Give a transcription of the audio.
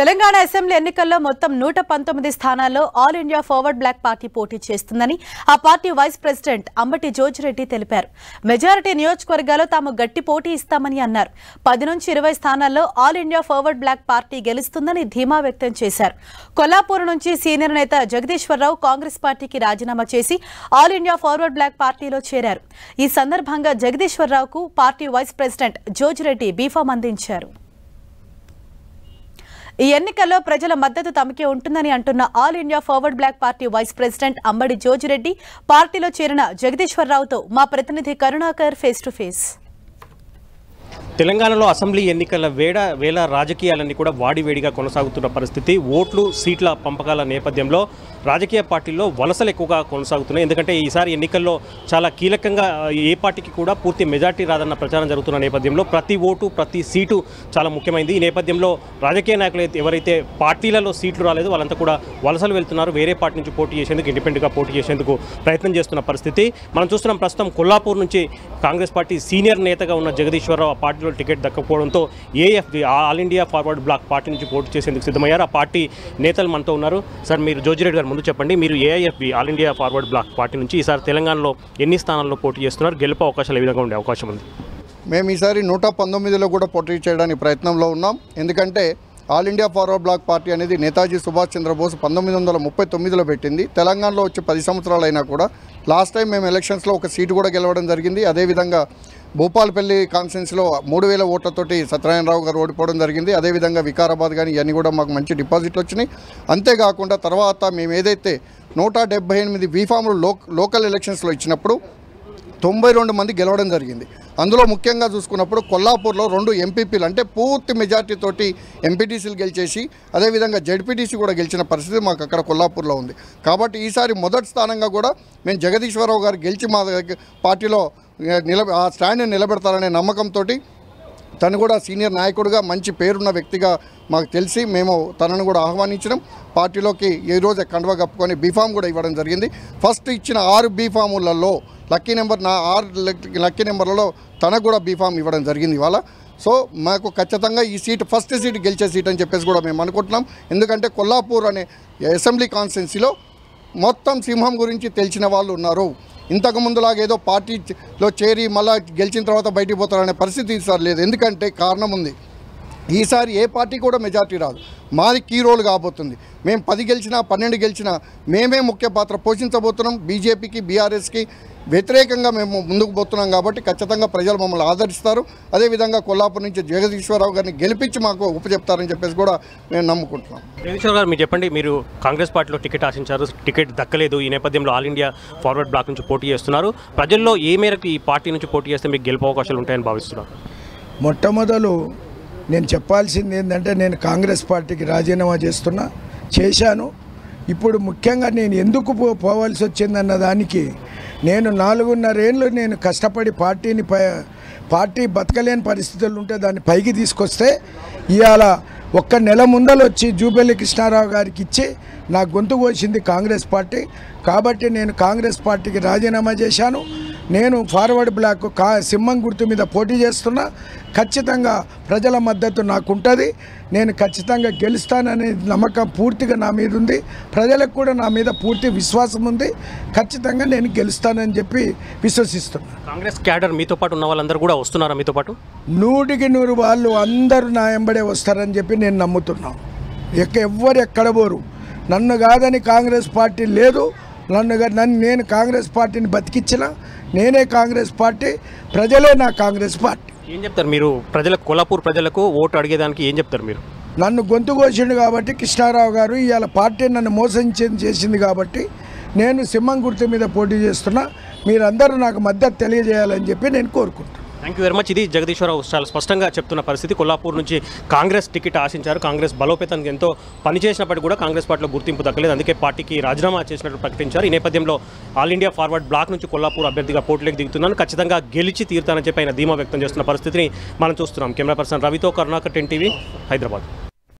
Telangana assembly ఎన్నికల్లో మొత్తం నూట పంతొమ్మిది స్థానాల్లో All India Forward Bloc party పోటీ చేస్తుందని ఆ పార్టీ వైస్ ప్రెసిడెంట్ అంబటి జోజిరెడ్డి తెలిపారు. మెజారిటీ నియోజకవర్గాల్లో తాము గట్టి పోటీ ఇస్తామని అన్నారు. పది నుంచి ఇరవై స్థానాల్లో All India Forward Bloc party గెలుస్తుందని ధీమా వ్యక్తం చేశారు. కొల్లాపూర్ నుంచి సీనియర్ నేత జగదీశ్వరరావు కాంగ్రెస్ పార్టీకి రాజీనామా చేసి ఆల్ ఇండియా ఫార్వర్డ్ బ్లాక్ పార్టీలో చేరారు. ఈ సందర్భంగా జగదీశ్వరరావుకు party vice president Jojireddy B form అందించారు. ఈ ఎన్నికల్లో ప్రజల మద్దతు తమకే ఉంటుందని అంటున్న All India Forward Bloc party vice president Ambati Jojireddy పార్టీలో చేరిన జగదీశ్వరరావుతో మా ప్రతినిధి కరుణాకర్ ఫేస్ టు ఫేస్. తెలంగాణలో అసెంబ్లీ ఎన్నికల వేడ వేళ రాజకీయాలన్నీ కూడా వాడివేడిగా కొనసాగుతున్న పరిస్థితి. ఓట్లు సీట్ల పంపకాల నేపథ్యంలో రాజకీయ పార్టీల్లో వలసలు ఎక్కువగా కొనసాగుతున్నాయి. ఎందుకంటే ఈసారి ఎన్నికల్లో చాలా కీలకంగా ఏ పార్టీకి కూడా పూర్తి మెజార్టీ రాదన్న ప్రచారం జరుగుతున్న నేపథ్యంలో ప్రతి ఓటు ప్రతి సీటు చాలా ముఖ్యమైనది ఈ నేపథ్యంలో రాజకీయ నాయకులు అయితే- ఎవరైతే పార్టీలలో సీట్లు రాలేదు వాళ్ళంతా కూడా వలసలు వెళ్తున్నారు. వేరే పార్టీ నుంచి పోటీ చేసేందుకు ఇండిపెండెంట్గా పోటీ చేసేందుకు ప్రయత్నం చేస్తున్న పరిస్థితి. మనం చూస్తున్నాం ప్రస్తుతం కొల్లాపూర్ నుంచి కాంగ్రెస్ పార్టీ సీనియర్ నేతగా ఉన్న జగదీశ్వరరావు ఆ పార్టీలో ticket దక్కకపోవడంతో AFD All India Forward Bloc party నుంచి పోటీ చేసేందుకు సిద్ధమయ్యారు. ఆ పార్టీ నేతలు మనతో ఉన్నారు. సార్ మీరు జోజిరెడ్డి గారు ముందు చెప్పండి. మీరు AIFB All India Forward Bloc party నుంచి ఈసారి తెలంగాణలో ఎన్ని స్థానాల్లో పోటీ చేస్తున్నారు? గెలుపు అవకాశాలు ఏ విధంగా ఉండే అవకాశం ఉంది? మేము ఈసారి నూట పంతొమ్మిదిలో కూడా పోటీ చేయడానికి ప్రయత్నంలో ఉన్నాం. ఎందుకంటే All India Forward Bloc party అనేది నేతాజీ సుభాష్ చంద్రబోస్ పంతొమ్మిది వందల ముప్పై తొమ్మిదిలో పెట్టింది. తెలంగాణలో వచ్చి పది సంవత్సరాలు అయినా కూడా లాస్ట్ టైం మేము ఎలక్షన్స్లో ఒక సీటు కూడా గెలవడం జరిగింది. అదేవిధంగా భూపాలపల్లి కాన్స్టిట్యున్సీలో మూడు వేల ఓట్లతోటి సత్యనారాయణరావు గారు ఓడిపోవడం జరిగింది. అదేవిధంగా వికారాబాద్ కానీ ఇవన్నీ కూడా మాకు మంచి డిపాజిట్లు వచ్చినాయి. అంతేకాకుండా తర్వాత మేము ఏదైతే నూట డెబ్బై ఎనిమిది బీఫామ్లు లో లోకల్ ఎలక్షన్స్లో ఇచ్చినప్పుడు తొంభై రెండు మంది గెలవడం జరిగింది. అందులో ముఖ్యంగా చూసుకున్నప్పుడు కొల్లాపూర్లో రెండు ఎంపీపీలు అంటే పూర్తి మెజార్టీతోటి ఎంపీటీసీలు గెలిచేసి అదేవిధంగా జడ్పీటీసీ కూడా గెలిచిన పరిస్థితి మాకు అక్కడ కొల్లాపూర్లో ఉంది. కాబట్టి ఈసారి మొదటి స్థానంగా కూడా మేము జగదీశ్వరరావు గారు గెలిచి మా పార్టీలో నిల ఆ స్టాండ్ని నిలబెడతారనే నమ్మకంతో తను కూడా సీనియర్ నాయకుడిగా మంచి పేరున్న వ్యక్తిగా మాకు తెలిసి మేము తనను కూడా ఆహ్వానించడం పార్టీలోకి ఈ రోజు కండువా కప్పుకొని బీఫామ్ కూడా ఇవ్వడం జరిగింది. ఫస్ట్ ఇచ్చిన ఆరు బీఫాములలో లక్కీ నెంబర్ నా ఆరు లక్కీ నెంబర్లలో తనకు కూడా బీఫామ్ ఇవ్వడం జరిగింది ఇవాళ. సో మాకు ఖచ్చితంగా ఈ సీట్ ఫస్ట్ సీట్ గెలిచే సీట్ అని చెప్పేసి కూడా మేము అనుకుంటున్నాం. ఎందుకంటే కొల్లాపూర్ అనే అసెంబ్లీ కాన్స్టిట్యున్సీలో మొత్తం సింహం గురించి తెలిసిన వాళ్ళు ఉన్నారు. ఇంతకు ముందులాగా ఏదో పార్టీలో చేరి మళ్ళా గెలిచిన తర్వాత బయటికి పోతారనే పరిస్థితి ఈసారి లేదు. ఎందుకంటే కారణం ఉంది. ఈసారి ఏ పార్టీ కూడా మెజార్టీ రాదు. మాది కీ రోల్ కాబోతుంది. మేము పది గెలిచినా పన్నెండు గెలిచినా మేమే ముఖ్య పాత్ర పోషించబోతున్నాం. బీజేపీకి బీఆర్ఎస్కి వ్యతిరేకంగా మేము ముందుకు పోతున్నాం కాబట్టి ఖచ్చితంగా ప్రజలు మమ్మల్ని ఆదరిస్తారు. అదేవిధంగా కొల్లాపూర్ నుంచి జగదీశ్వరరావు గారిని గెలిపించి మాకు ఉపచెప్తారని చెప్పేసి కూడా మేము నమ్ముకుంటున్నాం. జగదీశ్వర్ గారు మీరు చెప్పండి మీరు కాంగ్రెస్ పార్టీలో టికెట్ ఆశించారు టికెట్ దక్కలేదు. ఈ నేపథ్యంలో ఆల్ ఇండియా ఫార్వర్డ్ బ్లాక్ నుంచి పోటీ చేస్తున్నారు. ప్రజల్లో ఏ మేరకు ఈ పార్టీ నుంచి పోటీ చేస్తే మీకు గెలుపు అవకాశాలు ఉంటాయని భావిస్తున్నారు? మొట్టమొదలు నేను చెప్పాల్సింది ఏంటంటే నేను కాంగ్రెస్ పార్టీకి రాజీనామా చేస్తున్నా చేశాను. ఇప్పుడు ముఖ్యంగా నేను ఎందుకు పో పోవాల్సి వచ్చిందన్న దానికి నేను నాలుగున్నరేళ్ళు నేను కష్టపడి పార్టీని పై పార్టీ బతకలేని పరిస్థితులు ఉంటే దాన్ని పైకి తీసుకొస్తే ఇవాళ ఒక్క నెల ముందలు వచ్చి జూబెల్లి కృష్ణారావు గారికి ఇచ్చి నా గొంతు కోసింది కాంగ్రెస్ పార్టీ. కాబట్టి నేను కాంగ్రెస్ పార్టీకి రాజీనామా చేశాను. నేను ఫార్వర్డ్ బ్లాక్ కా సింహం గుర్తు మీద పోటీ చేస్తున్నా. ఖచ్చితంగా ప్రజల మద్దతు నాకుంటుంది. నేను ఖచ్చితంగా గెలుస్తాననే నమ్మకం పూర్తిగా నా మీద ఉంది. ప్రజలకు కూడా నా మీద పూర్తి విశ్వాసం ఉంది. ఖచ్చితంగా నేను గెలుస్తానని చెప్పి విశ్వసిస్తున్నా. కాంగ్రెస్ క్యాడర్ మీతో పాటు ఉన్న వాళ్ళందరూ కూడా వస్తున్నారా మీతో పాటు? నూటికి నూరు వాళ్ళు అందరూ నా ఎంబడే వస్తారని చెప్పి నేను నమ్ముతున్నాను. ఎక్క ఎవ్వరు ఎక్కడ పోరు. నన్ను కాదని కాంగ్రెస్ పార్టీ లేదు. నన్ను నన్ను నేను కాంగ్రెస్ పార్టీని బతికించిన నేనే కాంగ్రెస్ పార్టీ ప్రజలే నా కాంగ్రెస్ పార్టీ. ఏం చెప్తారు మీరు? ప్రజలకు కొల్లాపూర్ ప్రజలకు ఓటు అడిగేదానికి ఏం చెప్తారు మీరు? నన్ను గొంతు కోసిండు కాబట్టి కృష్ణారావు గారు ఇవాళ పార్టీ నన్ను మోసం చేసింది కాబట్టి నేను సింహం గుర్తు మీద పోటీ చేస్తున్నా. మీరందరూ నాకు మద్దతు తెలియజేయాలని చెప్పి నేను కోరుకుంటున్నాను థ్యాంక్ యూ వెరీ మచ్ ఇది జగదీశ్వరరావు చాలా స్పష్టంగా చెప్తున్న పరిస్థితి. కొల్లాపూర్ నుంచి కాంగ్రెస్ టికెట్ ఆశించారు. కాంగ్రెస్ బలోపేతానికి ఎంతో పనిచేసినప్పటికీ కూడా కాంగ్రెస్ పార్టీలో గుర్తింపు దక్కలేదు. అందుకే పార్టీకి రాజీనామా చేసినట్టు ప్రకటించారు. ఈ నేపథ్యంలో ఆల్ ఇండియా ఫార్వర్డ్ బ్లాక్ నుంచి కొల్లాపూర్ అభ్యర్థిగా పోటీలోకి దిగుతున్నాను. ఖచ్చితంగా గెలిచి తీరుతానని చెప్పి ఆయన ధీమా వ్యక్తం చేస్తున్న పరిస్థితిని మనం చూస్తున్నాం. కెమెరా పర్సన్ రవితో కరుణాకర్ టెన్ టీవీ హైదరాబాద్.